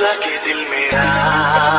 लगे दिल मेरा।